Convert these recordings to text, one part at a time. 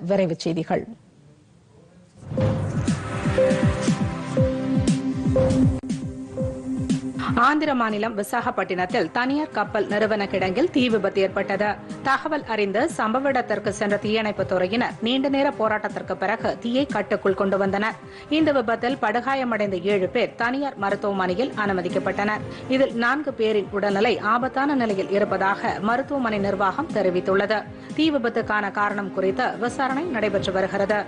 விரைவுச் செய்திகள். ஆந்திர மாநிலம் விசாகப்பட்டினத்தில் தனியார் கப்பல் நிறுவன கிடங்கில் தீ விபத்து ஏற்பட்டது. தகவல் அறிந்து சம்பவ இடத்திற்கு சென்ற தீயணைப்புத் துறையினர் நீண்ட நேர போராட்டத்திற்கு பிறகு தீயை கட்டுக்குள் கொண்டு வந்தனர். இந்த விபத்தில் படுகாயமடைந்த ஏழு பேர் தனியார் மருத்துவமனையில் அனுமதிக்கப்பட்டனர். இதில் நான்கு பேரின் உடல்நிலை ஆபத்தான நிலையில் இருப்பதாக மருத்துவமனை நிர்வாகம் தெரிவித்துள்ளது. தீ விபத்துக்கான காரணம் குறித்து விசாரணை நடைபெற்று வருகிறது.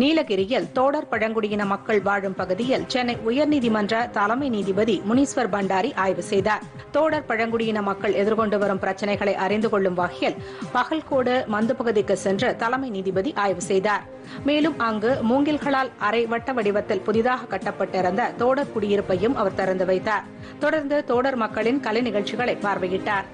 நீலகிரியில் தோடர் பழங்குடியின மக்கள் வாழும் பகுதியில் சென்னை உயர்நீதிமன்ற தலைமை நீதிபதி முனீஸ்வர் பண்டாரி ஆய்வு செய்தார். தோடர் பழங்குடியின மக்கள் எதிர்கொண்டு வரும் பிரச்சினைகளை அறிந்து கொள்ளும் வகையில் பகல்கோடு மந்து பகுதிக்கு சென்று தலைமை நீதிபதி ஆய்வு செய்தார். மேலும் அங்கு மூங்கில்களால் அரை வட்ட வடிவத்தில் புதிதாக கட்டப்பட்டிருந்த தோடர் குடியிருப்பையும் அவர் திறந்து வைத்தார். தொடர்ந்து தோடர் மக்களின் கலை நிகழ்ச்சிகளை பார்வையிட்டார்.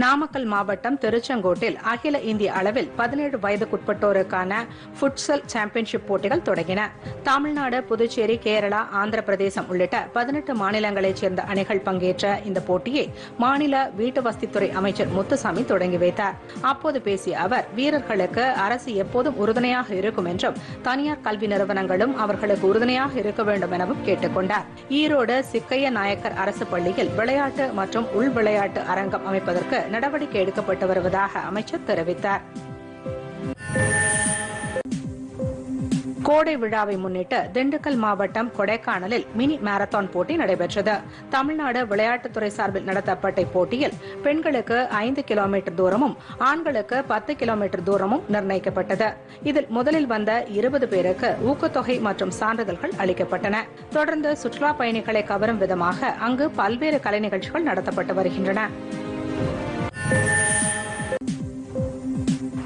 நாமக்கல் மாவட்டம் திருச்செங்கோட்டில் அகில இந்திய அளவில் பதினேழு வயதுக்குட்பட்டோருக்கான ஃபுட்சல் சாம்பியன்ஷிப் போட்டிகள் தொடங்கின. தமிழ்நாடு புதுச்சேரி கேரளா ஆந்திர பிரதேசம் உள்ளிட்ட பதினெட்டு மாநிலங்களைச் சேர்ந்த அணிகள் பங்கேற்ற இந்த போட்டியை மாநில வீட்டு வசதித்துறை அமைச்சர் முத்துசாமி தொடங்கி வைத்தார். அப்போது பேசிய அவர் வீரர்களுக்கு அரசு எப்போதும் உறுதுணையாக இருக்கும் என்றும் தனியார் கல்வி நிறுவனங்களும் அவர்களுக்கு உறுதுணையாக இருக்க வேண்டும் எனவும் கேட்டுக் கொண்டார். ஈரோடு சிக்கைய நாயக்கர் அரசு பள்ளியில் விளையாட்டு மற்றும் உள் விளையாட்டு அரங்கம் அமைப்பதற்கு நடவடிக்கை எடுக்கப்பட்டு வருவதாக அமைச்சர் தெரிவித்தார். கோடை விழாவை முன்னிட்டு திண்டுக்கல் மாவட்டம் கொடைக்கானலில் மினி மாரத்தான் போட்டி நடைபெற்றது. தமிழ்நாடு விளையாட்டுத்துறை சார்பில் நடத்தப்பட்ட இப்போட்டியில் பெண்களுக்கு ஐந்து கிலோமீட்டர் தூரமும் ஆண்களுக்கு பத்து கிலோமீட்டர் தூரமும் நிர்ணயிக்கப்பட்டது. இதில் முதலில் வந்த இருபது பேருக்கு ஊக்கத்தொகை மற்றும் சான்றிதழ்கள் அளிக்கப்பட்டன. தொடர்ந்து சுற்றுலா பயணிகளை கவரும் விதமாக அங்கு பல்வேறு கலை நிகழ்ச்சிகள் நடத்தப்பட்டு வருகின்றன.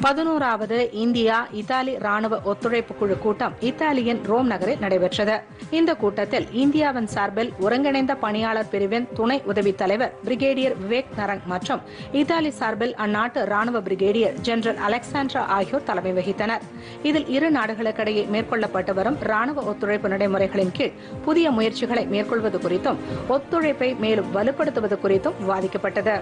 பதினோராவது இந்தியா இத்தாலி ராணுவ ஒத்துழைப்பு குழு கூட்டம் இத்தாலியின் ரோம் நகரில் நடைபெற்றது. இந்த கூட்டத்தில் இந்தியாவின் சார்பில் ஒருங்கிணைந்த பணியாளர் பிரிவின் துணை உதவித் தலைவர் பிரிகேடியர் விவேக் நரங் மற்றும் இத்தாலி சார்பில் அந்நாட்டு ராணுவ பிரிகேடியர் ஜெனரல் அலெக்சாண்ட்ரா ஆகியோர் தலைமை வகித்தனர். இதில் இரு நாடுகளுக்கிடையே மேற்கொள்ளப்பட்டு வரும் ராணுவ ஒத்துழைப்பு நடைமுறைகளின் கீழ் புதிய முயற்சிகளை மேற்கொள்வது குறித்தும் ஒத்துழைப்பை மேலும் வலுப்படுத்துவது குறித்தும் விவாதிக்கப்பட்டது.